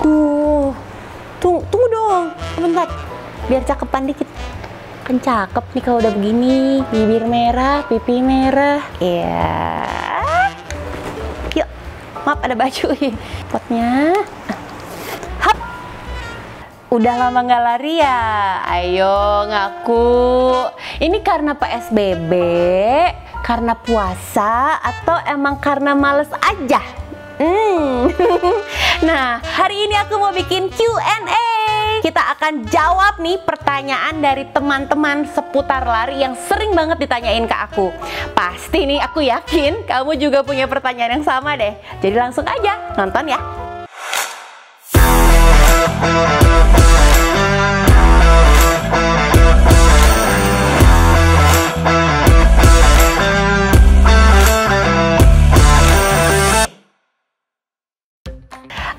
Tuh, tunggu, tunggu dong, sebentar, biar cakepan dikit. Kan cakep nih kalau udah begini, bibir merah, pipi merah. Iya. Yuk, maaf ada baju. Potnya. Hap. Udah lama nggak lari ya? Ayo ngaku. Ini karena PSBB, karena puasa, atau emang karena males aja? Hmm. nah, hari ini aku mau bikin Q&A. Kita akan jawab nih pertanyaan dari teman-teman seputar lari yang sering banget ditanyain ke aku. Pasti nih aku yakin kamu juga punya pertanyaan yang sama deh. Jadi langsung aja nonton ya.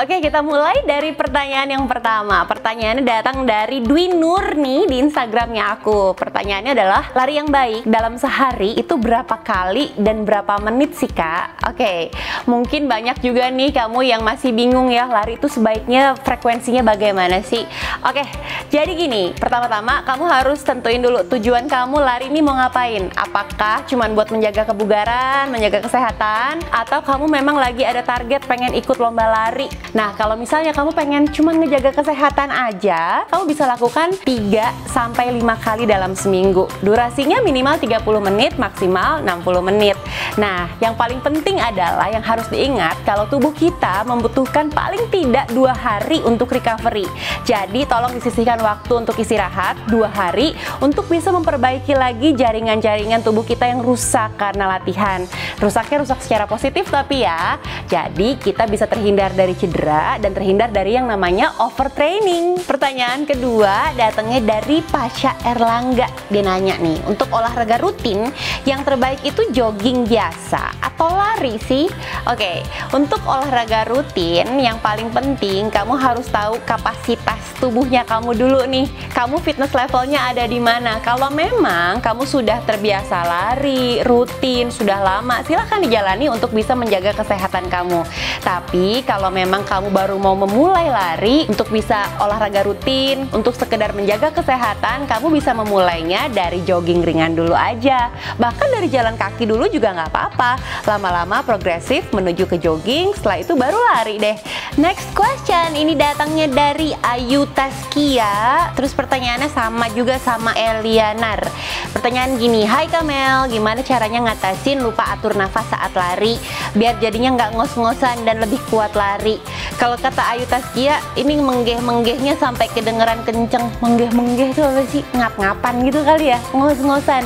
Oke, kita mulai dari pertanyaan yang pertama. Pertanyaannya datang dari Dwi Nur nih di Instagramnya aku. Pertanyaannya adalah, lari yang baik dalam sehari itu berapa kali dan berapa menit sih kak? Oke, mungkin banyak juga nih kamu yang masih bingung ya, lari itu sebaiknya frekuensinya bagaimana sih? Oke, jadi gini, pertama-tama kamu harus tentuin dulu tujuan kamu lari ini mau ngapain? Apakah cuma buat menjaga kebugaran, menjaga kesehatan, atau kamu memang lagi ada target pengen ikut lomba lari? Nah, kalau misalnya kamu pengen cuma ngejaga kesehatan aja, kamu bisa lakukan 3 sampai 5 kali dalam seminggu. Durasinya minimal 30 menit, maksimal 60 menit. Nah, yang paling penting adalah yang harus diingat kalau tubuh kita membutuhkan paling tidak dua hari untuk recovery. Jadi, tolong disisihkan waktu untuk istirahat dua hari untuk bisa memperbaiki lagi jaringan-jaringan tubuh kita yang rusak karena latihan. Rusaknya rusak secara positif tapi ya. Jadi, kita bisa terhindar dari cedera dan terhindar dari yang namanya overtraining. Pertanyaan kedua datangnya dari Pasha Erlangga. Dia nanya nih, untuk olahraga rutin yang terbaik itu jogging biasa atau lari sih? Oke, untuk olahraga rutin yang paling penting kamu harus tahu kapasitas tubuhnya kamu dulu nih. Kamu fitness levelnya ada di mana? Kalau memang kamu sudah terbiasa lari rutin, sudah lama, silahkan dijalani untuk bisa menjaga kesehatan kamu. Tapi kalau memang kamu baru mau memulai lari untuk bisa olahraga rutin, untuk sekedar menjaga kesehatan, kamu bisa memulainya dari jogging ringan dulu aja. Bahkan dari jalan kaki dulu juga nggak apa-apa. Lama-lama progresif menuju ke jogging, setelah itu baru lari deh. Next question, ini datangnya dari Ayu Taskia. Terus pertanyaannya sama juga sama Elianar. Pertanyaan gini, Hai Kamel, gimana caranya ngatasin lupa atur nafas saat lari biar jadinya nggak ngos-ngosan dan lebih kuat lari? Kalau kata Ayu Taskia, ini menggeh-menggehnya sampai kedengeran kenceng. Menggeh-menggeh itu apa sih? Ngap-ngapan gitu kali ya, ngos-ngosan.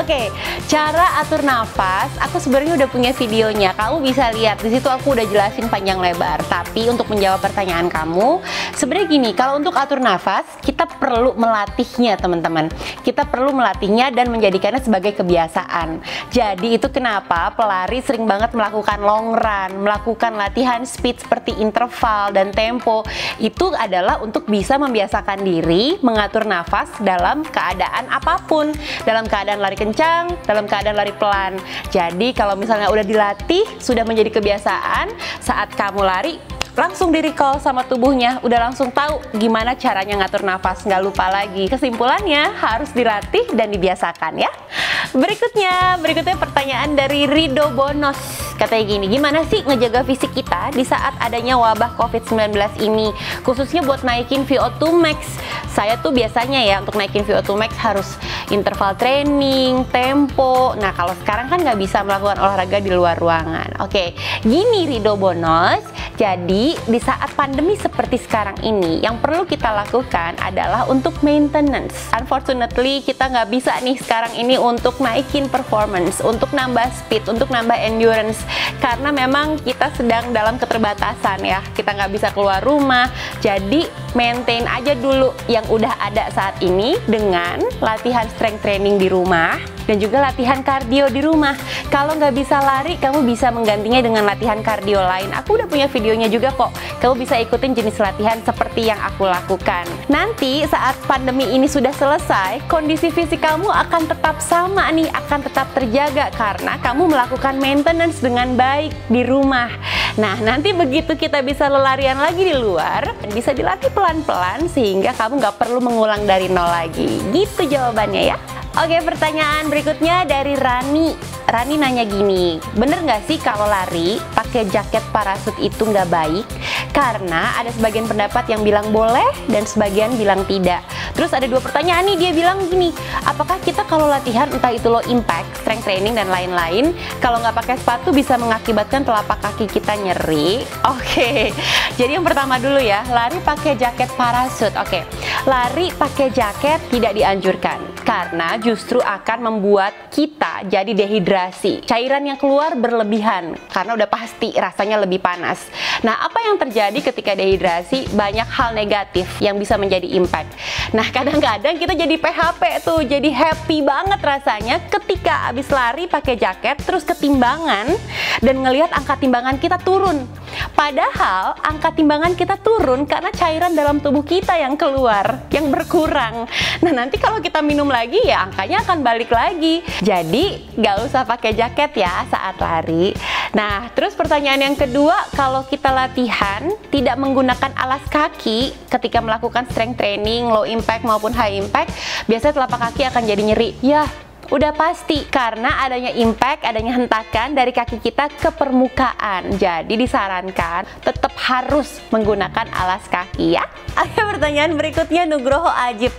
Oke, cara atur nafas, aku sebenarnya udah punya videonya. Kamu bisa lihat di situ aku udah jelasin panjang lebar. Tapi untuk menjawab pertanyaan kamu, sebenarnya gini, kalau untuk atur nafas, kita perlu melatihnya, teman-teman. Kita perlu melatihnya dan menjadikannya sebagai kebiasaan. Jadi itu kenapa pelari sering banget melakukan long run, melakukan latihan speed seperti interval dan tempo. Itu adalah untuk bisa membiasakan diri mengatur nafas dalam keadaan apa pun, dalam keadaan lari kencang, dalam keadaan lari pelan. Jadi kalau misalnya udah dilatih, sudah menjadi kebiasaan, saat kamu lari langsung di recall sama tubuhnya. Udah langsung tahu gimana caranya ngatur nafas. Nggak lupa lagi. Kesimpulannya harus dilatih dan dibiasakan ya. Berikutnya berikutnya pertanyaan dari Rido Bonos. Katanya gini gimana sih ngejaga fisik kita di saat adanya wabah COVID-19 ini? Khususnya buat naikin VO2 max. Saya tuh biasanya ya untuk naikin VO2 max harus interval training tempo. Nah kalau sekarang kan nggak bisa melakukan olahraga di luar ruangan. Oke gini Rido Bonos jadi di saat pandemi seperti sekarang ini, yang perlu kita lakukan adalah untuk maintenance. Unfortunately, kita nggak bisa nih sekarang ini untuk naikin performance, untuk nambah speed, untuk nambah endurance, karena memang kita sedang dalam keterbatasan ya. Kita nggak bisa keluar rumah, jadi maintain aja dulu yang udah ada saat ini dengan latihan strength training di rumah dan juga latihan kardio di rumah. Kalau nggak bisa lari, kamu bisa menggantinya dengan latihan kardio lain. Aku udah punya videonya juga kok. Kamu bisa ikutin jenis latihan seperti yang aku lakukan. Nanti saat pandemi ini sudah selesai, kondisi fisik kamu akan tetap sama nih, akan tetap terjaga karena kamu melakukan maintenance dengan baik di rumah. Nah, nanti begitu kita bisa lelarian lagi di luar, bisa dilatih pelan-pelan sehingga kamu nggak perlu mengulang dari nol lagi. Gitu jawabannya ya. Oke, pertanyaan berikutnya dari Rani. Rani nanya gini, bener nggak sih kalau lari pakai jaket parasut itu nggak baik? Karena ada sebagian pendapat yang bilang boleh dan sebagian bilang tidak. Terus ada dua pertanyaan nih, dia bilang gini, apakah kita kalau latihan entah itu low impact, strength training dan lain-lain, kalau nggak pakai sepatu bisa mengakibatkan telapak kaki kita nyeri? Oke, jadi yang pertama dulu ya, lari pakai jaket parasut. Oke, lari pakai jaket tidak dianjurkan karena justru akan membuat kita jadi dehidrasi. Cairan yang keluar berlebihan karena udah pasti rasanya lebih panas. Nah, apa yang terjadi ketika dehidrasi? Banyak hal negatif yang bisa menjadi impact. Nah, kadang-kadang kita jadi PHP tuh, jadi happy banget rasanya ketika abis lari pakai jaket terus ketimbangan dan ngelihat angka timbangan kita turun. Padahal angka timbangan kita turun karena cairan dalam tubuh kita yang keluar, yang berkurang. Nah, nanti kalau kita minum lagi ya angkanya akan balik lagi. Jadi gak usah pakai jaket ya saat lari. Nah terus pertanyaan yang kedua kalau kita latihan tidak menggunakan alas kaki ketika melakukan strength training low impact maupun high impact biasanya telapak kaki akan jadi nyeri. Ya Udah pasti karena adanya impact, adanya hentakan dari kaki kita ke permukaan. Jadi disarankan tetap harus menggunakan alas kaki ya. Oke pertanyaan berikutnya Nugroho Ajib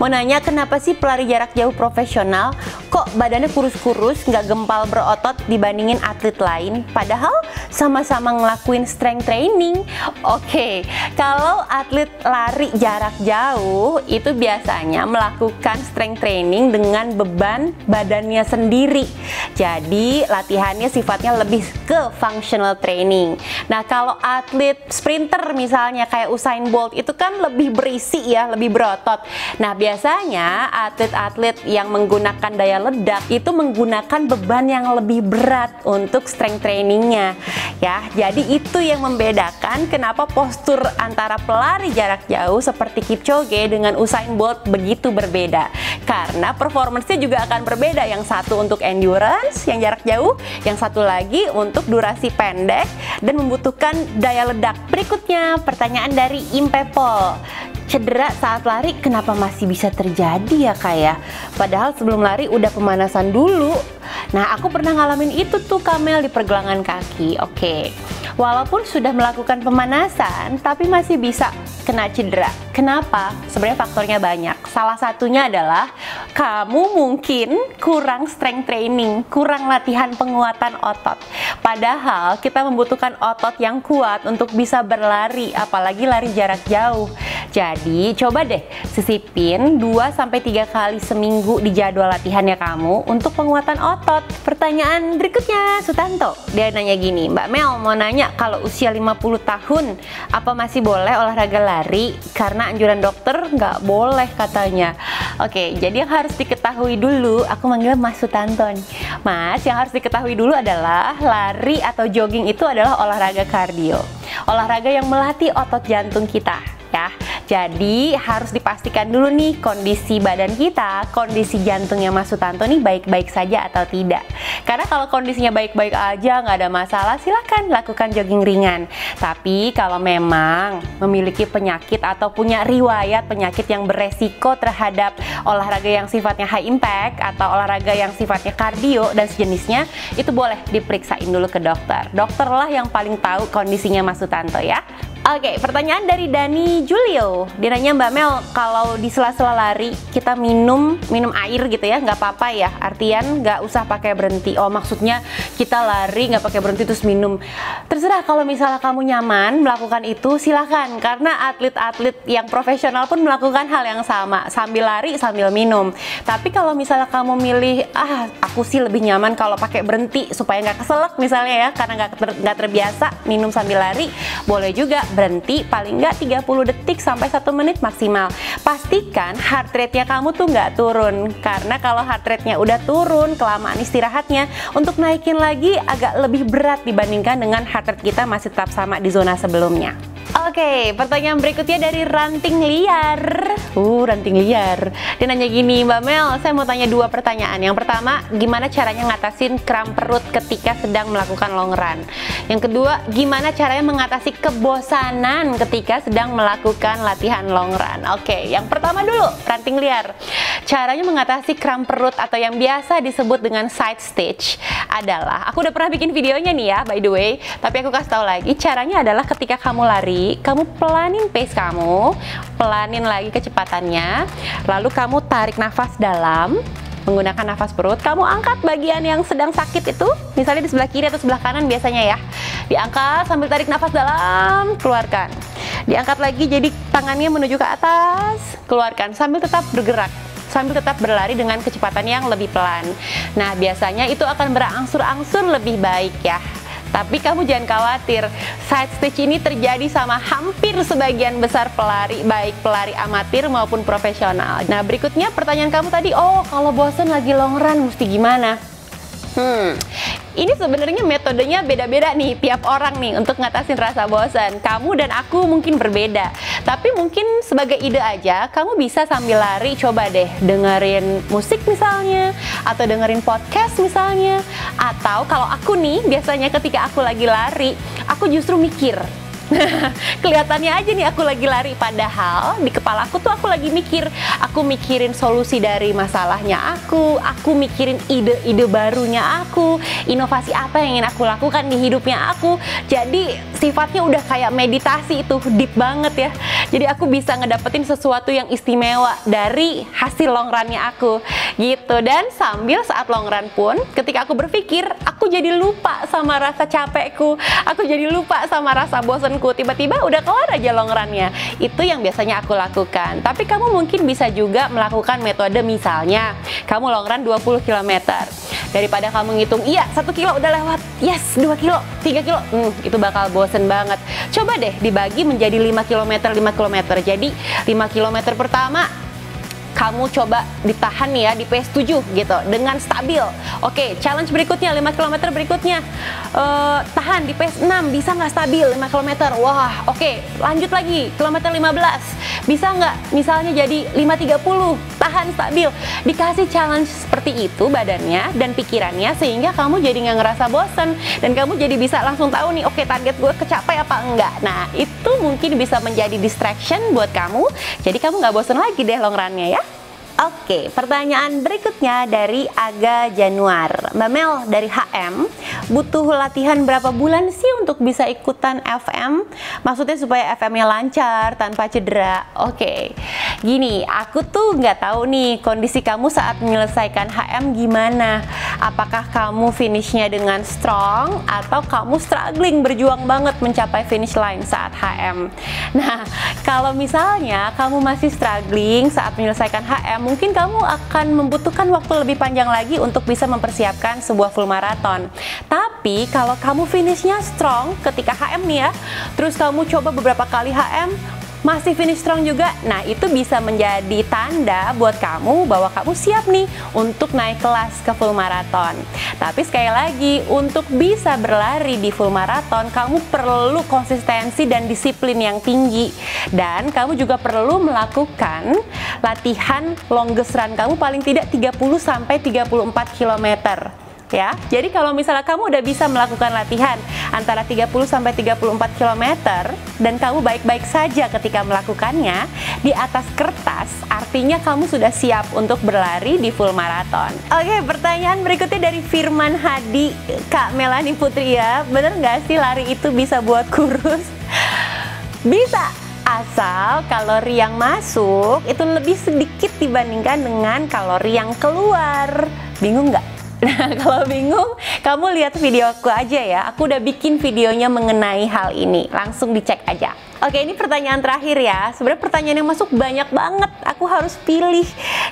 Mau nanya kenapa sih pelari jarak jauh profesional kok badannya kurus-kurus nggak gempal berotot dibandingin atlet lain padahal sama-sama ngelakuin strength training. Oke kalau atlet lari jarak jauh itu biasanya melakukan strength training dengan beban badannya sendiri. Jadi latihannya sifatnya lebih ke functional training. Nah kalau atlet sprinter misalnya kayak Usain Bolt itu kan lebih berisi ya lebih berotot. Nah biasanya atlet-atlet yang menggunakan daya ledak itu menggunakan beban yang lebih berat untuk strength trainingnya ya. Jadi itu yang membedakan kenapa postur antara pelari jarak jauh seperti Kipchoge dengan Usain Bolt begitu berbeda. Karena performance-nya juga akan berbeda. Yang satu untuk endurance yang jarak jauh yang satu lagi untuk durasi pendek dan membutuhkan daya ledak. Berikutnya pertanyaan dari Impepol cedera saat lari kenapa masih bisa terjadi ya kak ya? Padahal sebelum lari udah pemanasan dulu. Nah aku pernah ngalamin itu tuh Kamel di pergelangan kaki. Oke, walaupun sudah melakukan pemanasan tapi masih bisa kena cedera. Kenapa? Sebenarnya faktornya banyak. Salah satunya adalah kamu mungkin kurang strength training, kurang latihan penguatan otot. Padahal kita membutuhkan otot yang kuat untuk bisa berlari, apalagi lari jarak jauh. Jadi coba deh sisipin 2-3 kali seminggu di jadwal latihannya kamu untuk penguatan otot. Pertanyaan berikutnya Sutanto, dia nanya gini, Mbak Mel mau nanya kalau usia 50 tahun apa masih boleh olahraga lari? Karena anjuran dokter nggak boleh katanya. Oke, jadi yang harus diketahui dulu, aku manggil Mas Sutanto nih. Mas, yang harus diketahui dulu adalah lari atau jogging itu adalah olahraga kardio. Olahraga yang melatih otot jantung kita ya. Jadi harus dipastikan dulu nih kondisi badan kita, kondisi jantungnya Mas Sutanto nih baik-baik saja atau tidak. Karena kalau kondisinya baik-baik aja nggak ada masalah, silahkan lakukan jogging ringan. Tapi kalau memang memiliki penyakit atau punya riwayat penyakit yang beresiko terhadap olahraga yang sifatnya high impact atau olahraga yang sifatnya kardio dan sejenisnya, itu boleh diperiksain dulu ke dokter. Dokter lah yang paling tahu kondisinya Mas Sutanto ya. Oke, pertanyaan dari Dani Julio. Dia nanya Mbak Mel, kalau di sela-sela lari kita minum minum air gitu ya, nggak apa-apa ya? Artian nggak usah pakai berhenti. Oh, maksudnya kita lari nggak pakai berhenti terus minum. Terserah kalau misalnya kamu nyaman melakukan itu, silahkan. Karena atlet-atlet yang profesional pun melakukan hal yang sama, sambil lari sambil minum. Tapi kalau misalnya kamu milih, ah aku sih lebih nyaman kalau pakai berhenti supaya nggak keselak misalnya ya, karena nggak ter, terbiasa minum sambil lari, boleh juga berhenti paling nggak 30 detik sampai 1 menit maksimal. Pastikan heart rate-nya kamu tuh nggak turun karena kalau heart rate-nya udah turun kelamaan istirahatnya untuk naikin lagi agak lebih berat dibandingkan dengan heart rate kita masih tetap sama di zona sebelumnya. Oke, pertanyaan berikutnya dari Ranting Liar. Uh, Ranting Liar. Dia nanya gini, Mbak Mel, saya mau tanya dua pertanyaan. Yang pertama, gimana caranya ngatasin kram perut ketika sedang melakukan long run? Yang kedua, gimana caranya mengatasi kebosanan ketika sedang melakukan latihan long run? Oke, yang pertama dulu, Ranting Liar. Caranya mengatasi kram perut atau yang biasa disebut dengan side stitch adalah, aku udah pernah bikin videonya nih ya, by the way, tapi aku kasih tahu lagi, caranya adalah ketika kamu lari, kamu pelanin pace kamu, pelanin lagi kecepatannya, lalu kamu tarik nafas dalam, menggunakan nafas perut, kamu angkat bagian yang sedang sakit itu, misalnya di sebelah kiri atau sebelah kanan biasanya ya. Diangkat sambil tarik nafas dalam, keluarkan. Diangkat lagi jadi tangannya menuju ke atas, keluarkan sambil tetap bergerak sambil tetap berlari dengan kecepatan yang lebih pelan. Nah, biasanya itu akan berangsur-angsur lebih baik ya. Tapi kamu jangan khawatir, side stitch ini terjadi sama hampir sebagian besar pelari, baik pelari amatir maupun profesional. Nah berikutnya pertanyaan kamu tadi, oh kalau bosen lagi long run mesti gimana? Hmm, ini sebenarnya metodenya beda-beda nih tiap orang nih untuk ngatasin rasa bosan. Kamu dan aku mungkin berbeda. Tapi mungkin sebagai ide aja, kamu bisa sambil lari coba deh dengerin musik misalnya atau dengerin podcast misalnya. Atau kalau aku nih biasanya ketika aku lagi lari, aku justru mikir kelihatannya aja nih aku lagi lari padahal di kepala aku tuh aku lagi mikir aku mikirin solusi dari masalahnya aku aku mikirin ide-ide barunya aku inovasi apa yang ingin aku lakukan di hidupnya aku. Jadi sifatnya udah kayak meditasi itu deep banget ya. Jadi aku bisa ngedapetin sesuatu yang istimewa dari hasil long runnya aku gitu. Dan sambil saat long run pun ketika aku berpikir aku jadi lupa sama rasa capekku. Aku jadi lupa sama rasa bosan tiba-tiba udah kelar aja long runnya. Itu yang biasanya aku lakukan. Tapi kamu mungkin bisa juga melakukan metode misalnya kamu long run 20 km daripada kamu ngitung iya satu kilo udah lewat. Yes 2 kilo 3 kilo. Hmm, itu bakal bosen banget. Coba deh dibagi menjadi 5 km 5 km jadi 5 km pertama kamu coba ditahan ya di pace 7 gitu dengan stabil. Oke, challenge berikutnya 5 km berikutnya. Uh, tahan di pace 6 bisa nggak stabil 5 km? Wah, oke, lanjut lagi kilometer 15 bisa nggak misalnya jadi 5.30 tahan stabil. Dikasih challenge seperti itu badannya dan pikirannya sehingga kamu jadi nggak ngerasa bosen dan kamu jadi bisa langsung tahu nih oke target gue kecapai apa enggak. Nah itu mungkin bisa menjadi distraction buat kamu. Jadi kamu nggak bosen lagi deh long runnya ya Oke, pertanyaan berikutnya dari Aga Januar. Mbak Mel dari HM, butuh latihan berapa bulan sih untuk bisa ikutan FM? Maksudnya supaya FM-nya lancar tanpa cedera. Oke, gini, aku tuh nggak tahu nih kondisi kamu saat menyelesaikan HM gimana. Apakah kamu finishnya dengan strong atau kamu struggling berjuang banget mencapai finish line saat HM? Nah, kalau misalnya kamu masih struggling saat menyelesaikan HM, mungkin kamu akan membutuhkan waktu lebih panjang lagi untuk bisa mempersiapkan sebuah full marathon. Tapi kalau kamu finishnya strong ketika HM nih ya, terus kamu coba beberapa kali HM, masih finish strong juga. Nah, itu bisa menjadi tanda buat kamu bahwa kamu siap nih untuk naik kelas ke full marathon. Tapi sekali lagi, untuk bisa berlari di full marathon, kamu perlu konsistensi dan disiplin yang tinggi. Dan kamu juga perlu melakukan latihan longest run kamu paling tidak 30 sampai 34 km ya. Jadi kalau misalnya kamu udah bisa melakukan latihan antara 30 sampai 34 km dan kamu baik-baik saja ketika melakukannya di atas kertas, artinya kamu sudah siap untuk berlari di full marathon. Oke, pertanyaan berikutnya dari Firman Hadi, Kak Melani Putri ya. Bener nggak sih lari itu bisa buat kurus? Bisa, asal kalori yang masuk itu lebih sedikit dibandingkan dengan kalori yang keluar. Bingung nggak? Nah, kalau bingung, kamu lihat video aku aja ya. Aku udah bikin videonya mengenai hal ini. Langsung dicek aja. Oke, ini pertanyaan terakhir ya. Sebenarnya pertanyaan yang masuk banyak banget. Aku harus pilih.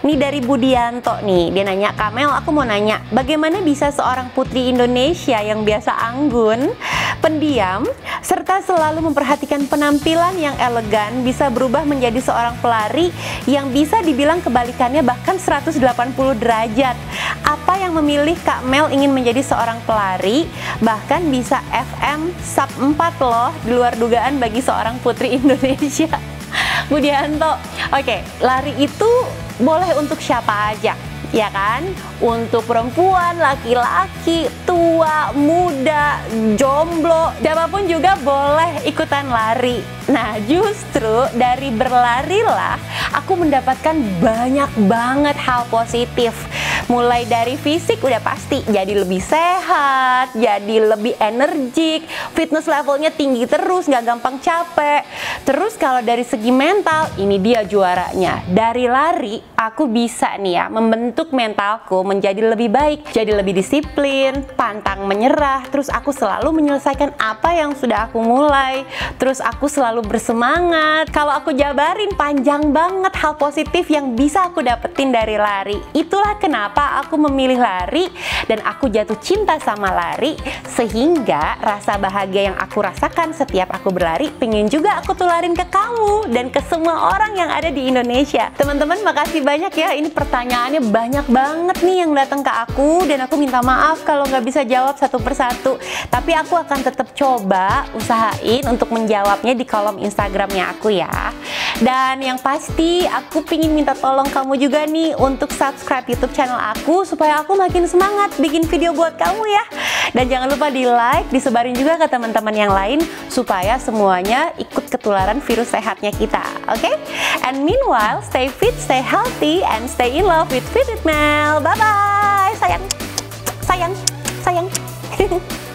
Nih dari Budianto nih. Dia nanya, Kamel, aku mau nanya, bagaimana bisa seorang putri Indonesia yang biasa anggun, pendiam, serta selalu memperhatikan penampilan yang elegan bisa berubah menjadi seorang pelari yang bisa dibilang kebalikannya bahkan 180 derajat. Apa yang memilih Kak Mel ingin menjadi seorang pelari, bahkan bisa FM sub 4 loh, di luar dugaan bagi seorang putri Indonesia. Budianto, oke, lari itu boleh untuk siapa aja, ya kan? Untuk perempuan, laki-laki, tua, muda, jomblo, siapa pun juga boleh ikutan lari. Nah, justru dari berlarilah aku mendapatkan banyak banget hal positif mulai dari fisik udah pasti jadi lebih sehat, jadi lebih energik, fitness levelnya tinggi terus, nggak gampang capek. Terus kalau dari segi mental, ini dia juaranya. Dari lari, aku bisa nih ya membentuk mentalku menjadi lebih baik, jadi lebih disiplin, pantang menyerah. Terus aku selalu menyelesaikan apa yang sudah aku mulai. Terus aku selalu bersemangat. Kalau aku jabarin panjang banget hal positif yang bisa aku dapetin dari lari. Itulah kenapa kenapa aku memilih lari dan aku jatuh cinta sama lari sehingga rasa bahagia yang aku rasakan setiap aku berlari pengen juga aku tularin ke kamu dan ke semua orang yang ada di Indonesia. Teman-teman makasih banyak ya ini pertanyaannya banyak banget nih yang datang ke aku dan aku minta maaf kalau nggak bisa jawab satu persatu tapi aku akan tetap coba usahain untuk menjawabnya di kolom Instagramnya aku ya. Dan yang pasti aku pingin minta tolong kamu juga nih untuk subscribe YouTube channel aku supaya aku makin semangat bikin video buat kamu ya. Dan jangan lupa di like, disebarin juga ke teman-teman yang lain supaya semuanya ikut ketularan virus sehatnya kita. Oke? Okay? And meanwhile, stay fit, stay healthy, and stay in love with Fit Mel. Bye bye. Sayang. Sayang. Sayang.